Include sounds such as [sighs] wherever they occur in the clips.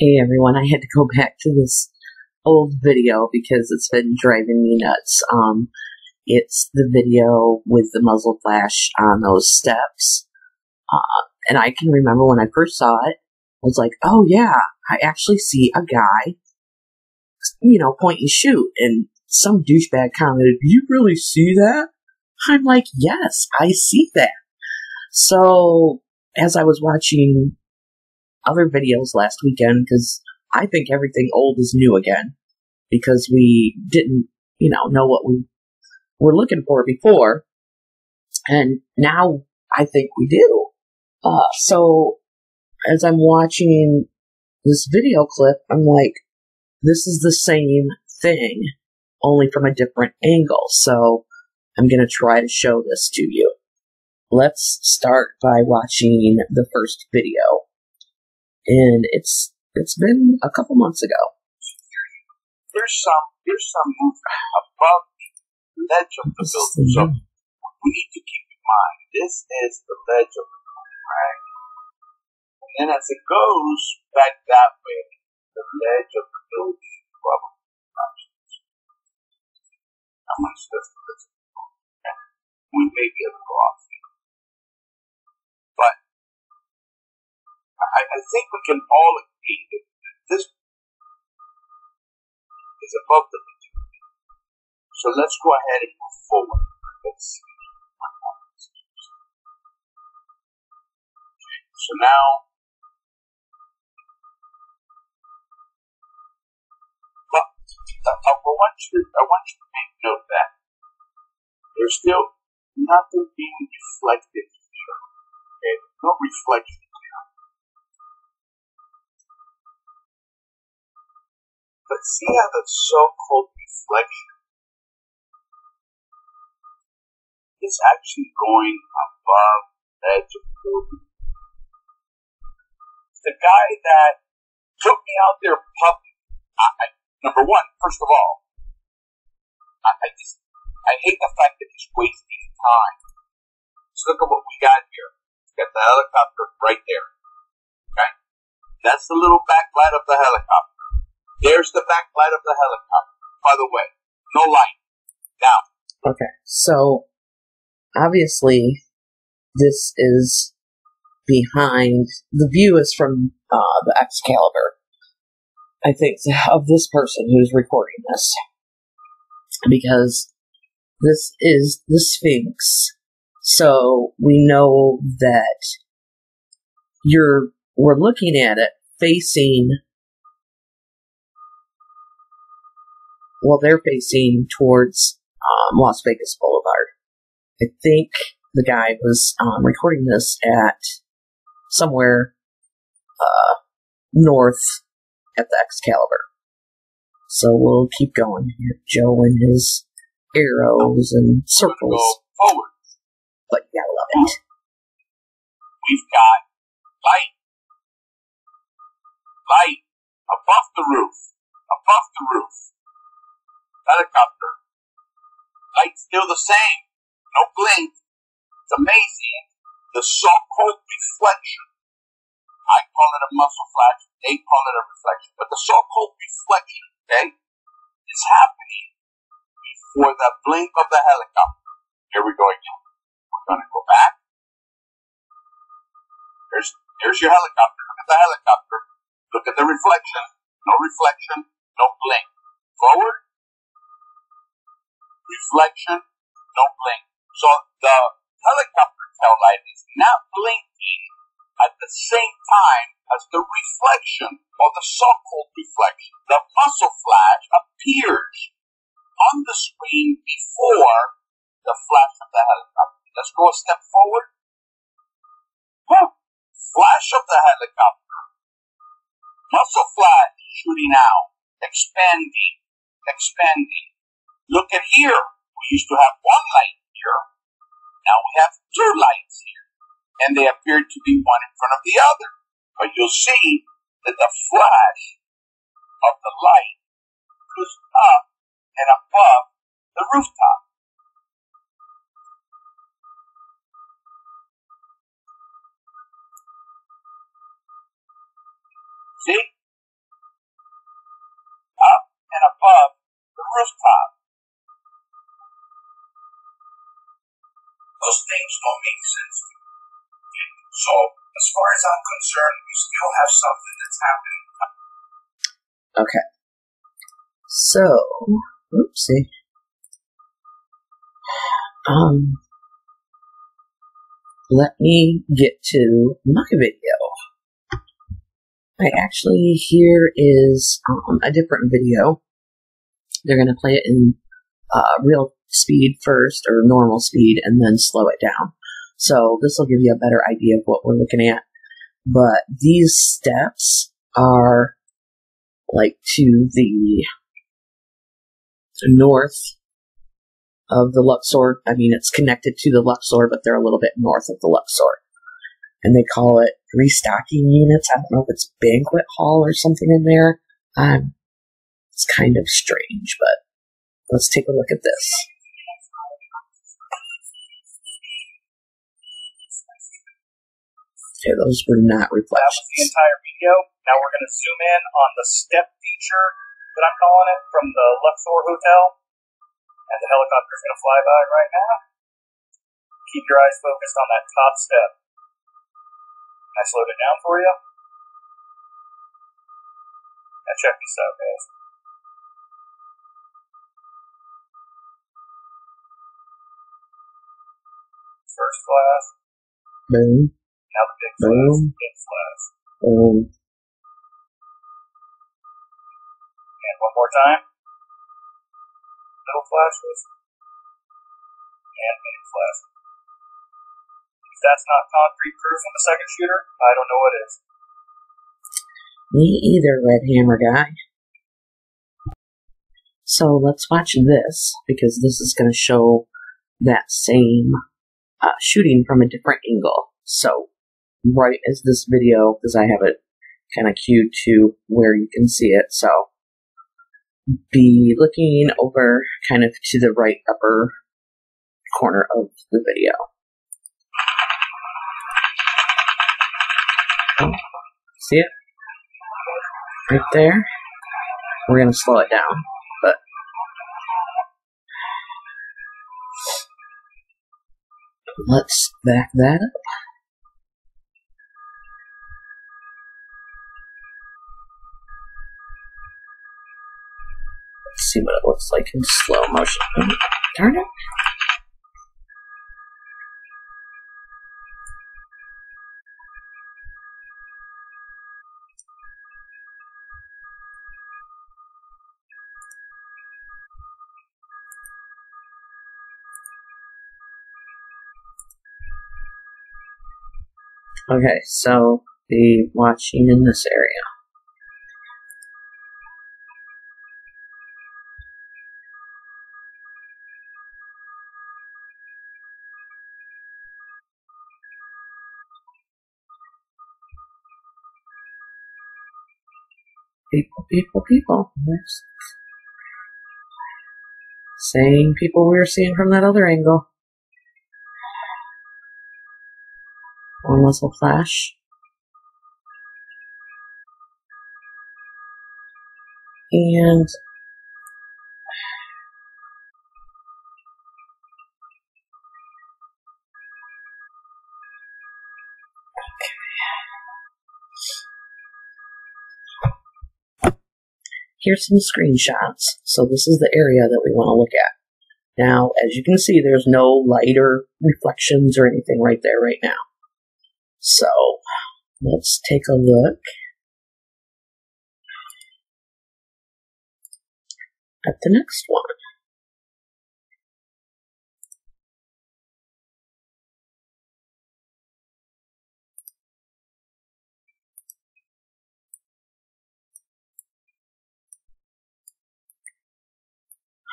Hey everyone, I had to go [laughs] back to this old video because it's been driving me nuts. Um, it's the video with the muzzle flash on those steps. Uh, and I can remember when I first saw it, I was like, oh yeah, I actually see a guy, you know, point and shoot. And some douchebag commented, Do you really see that? I'm like, yes, I see that. So, as I was watching other videos last weekend because I think everything old is new again because we didn't, you know, know what we were looking for before. And now I think we do. Uh, so as I'm watching this video clip, I'm like, this is the same thing, only from a different angle. So I'm going to try to show this to you. Let's start by watching the first video and it's it's been a couple months ago. There's some there's some above the ledge of the building, so we need to keep in mind this is the ledge of the building, right? And then as it goes back that way, the ledge of the building probably crashes. How much does the ledge of the building? We may be able to go off I, I think we can all agree that this is above the majority. So let's go ahead and move forward. Let's see what happens. So now, but I want you, I want you to make note that there's still nothing being reflected here. Okay, no reflection But see how the so-called reflection is actually going above the edge of the building. The guy that took me out there public, number one, first of all, I, I just, I hate the fact that he's wasting time. So look at what we got here. We got the helicopter right there. Okay? That's the little backlight of the helicopter. There's the backlight of the helicopter. By the way, no light. Now. Okay, so obviously this is behind the view is from uh, the Excalibur. I think of this person who's recording this because this is the Sphinx. So we know that you're we're looking at it facing well, they're facing towards um, Las Vegas Boulevard. I think the guy was um, recording this at somewhere uh, north at the Excalibur. So we'll keep going here. Joe and his arrows and circles. Forward. But you gotta love it. We've got light. Light above the roof. Above the roof helicopter. Light still the same. No blink. It's amazing. The so-called reflection. I call it a muzzle flash. They call it a reflection. But the so-called reflection, okay, is happening before the blink of the helicopter. Here we go again. We're to go back. There's here's your helicopter. Look at the helicopter. Look at the reflection. No reflection. No blink. Forward reflection, no blink. So the helicopter tail light is not blinking at the same time as the reflection or the so-called reflection. The muzzle flash appears on the screen before the flash of the helicopter. Let's go a step forward. Flash of the helicopter. Muzzle flash shooting out, expanding, expanding. Look at here. We used to have one light here. Now we have two lights here. And they appear to be one in front of the other. But you'll see that the flash of the light goes up and above the rooftop. See? Up and above the rooftop. Those things don't make sense. So, as far as I'm concerned, we still have something that's happening. Okay. So, oopsie. Um, let me get to my video. I actually, here is um, a different video. They're going to play it in uh, real speed first, or normal speed, and then slow it down. So this will give you a better idea of what we're looking at. But these steps are like to the north of the Luxor. I mean, it's connected to the Luxor, but they're a little bit north of the Luxor. And they call it restocking units. I don't know if it's banquet hall or something in there. Um, it's kind of strange, but let's take a look at this. Okay, those were not That was the entire video. Now we're going to zoom in on the step feature that I'm calling it from the Luxor Hotel. And the helicopter's going to fly by right now. Keep your eyes focused on that top step. I slowed it down for you. Now check this out, guys. First class, Boom, now the big class, Boom. big class. boom. And one more time. Middle flashes. And mini flash. If that's not concrete proof of the second shooter, I don't know what is. Me either, Red Hammer guy. So let's watch this because this is going to show that same uh, shooting from a different angle. So, right as this video, because I have it kind of queued to where you can see it. So, be looking over kind of to the right upper corner of the video. Oh, see it? right there. We're going to slow it down, but let's back that up. See what it looks like in slow motion. Oh, Darn it. Okay, so be watching in this area. People, people, people. Same people we were seeing from that other angle. One muzzle flash. And here's some screenshots. So this is the area that we want to look at. Now, as you can see, there's no light or reflections or anything right there right now. So let's take a look at the next one.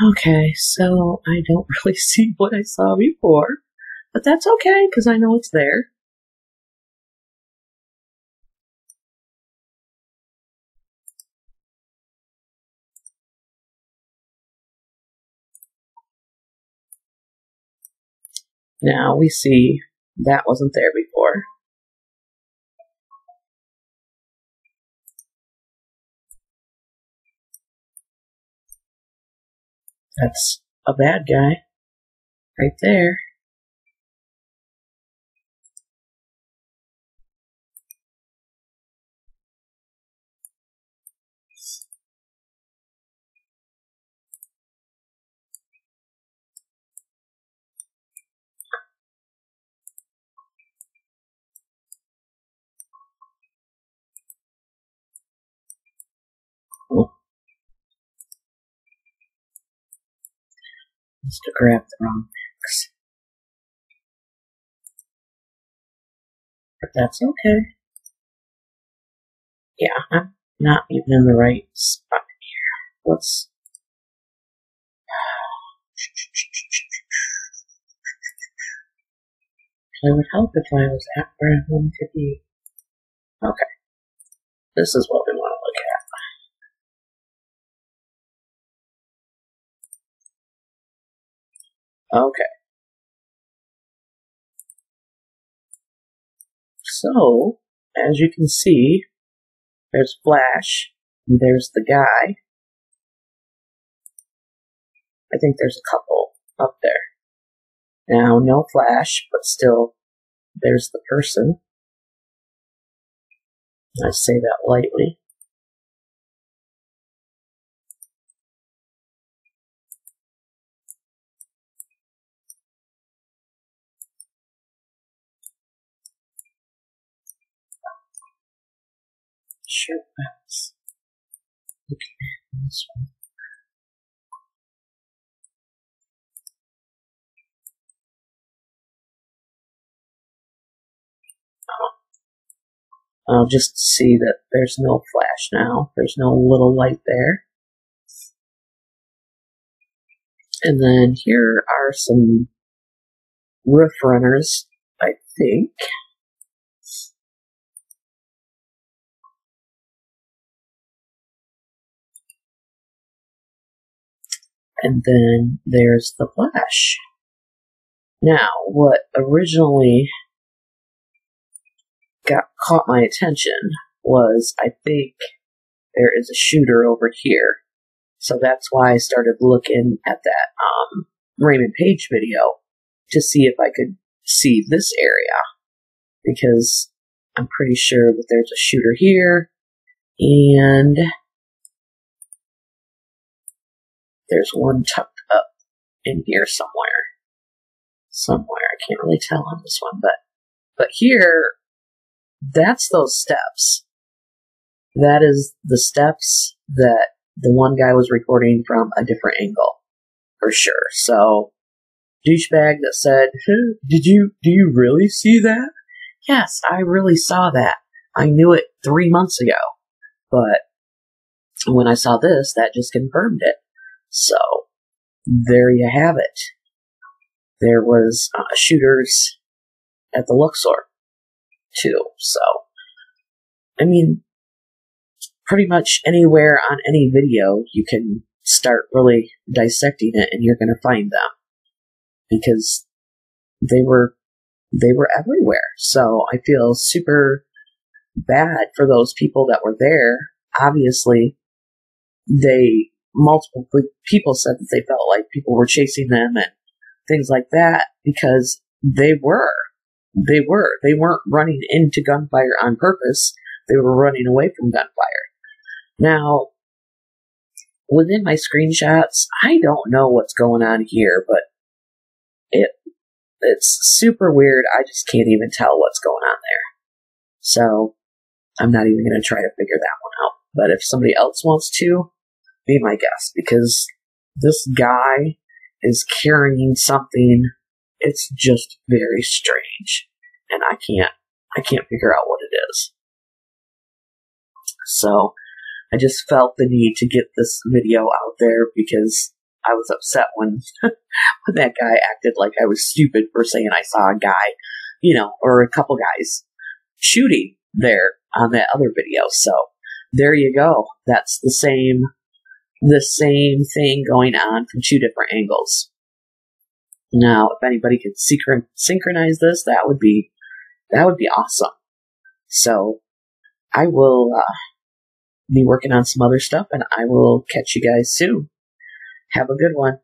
Okay, so I don't [laughs] really see what I saw before, but that's okay because I know it's there. Now we see that wasn't there before. That's a bad guy. Right there. Oh. Must have grabbed the wrong mix. But that's okay. Yeah, I'm not even in the right spot here. Let's. [sighs] It would help if I was at where I wanted to be. Okay. This is what we want Okay. So, as you can see, there's Flash, there's the guy. I think there's a couple up there. Now, no Flash, but still, there's the person. I say that lightly. Sure, that's looking at this one. I'll just see that there's no flash now. There's no little light there. And then here are some roof runners, I think. And then there's the flash. Now, what originally got caught my attention was I think there is a shooter over here. So that's why I started looking at that um, Raymond Page video to see if I could see this area because I'm pretty sure that there's a shooter here and there's one tucked up in here somewhere. Somewhere. I can't really tell on this one, but but here that's those steps. That is the steps that the one guy was recording from a different angle, for sure. So, douchebag that said, "Did you do you really see that?" Yes, I really saw that. I knew it three months ago, but when I saw this, that just confirmed it. So, there you have it. There was uh, shooters at the Luxor too. So, I mean, pretty much anywhere on any video, you can start really dissecting it and you're going to find them because they were they were everywhere. So I feel super bad for those people that were there. Obviously, they multiple people said that they felt like people were chasing them and things like that because they were they were. They weren't running into gunfire on purpose. They were running away from gunfire. Now, within my screenshots, I don't know what's going on here, but it it's super weird. I just can't even tell what's going on there. So, I'm not even going to try to figure that one out. But if somebody else wants to, be my guest because this guy is carrying something it's just very strange, and I can't I can't figure out what it is. So I just felt the need to get this video out there because I was upset when [laughs] when that guy acted like I was stupid for saying I saw a guy, you know, or a couple guys shooting there on that other video. So there you go. That's the same the same thing going on from two different angles. Now, if anybody could synchron- synchronize this, that would be that would be awesome. So, I will uh, be working on some other stuff, and I will catch you guys soon. Have a good one.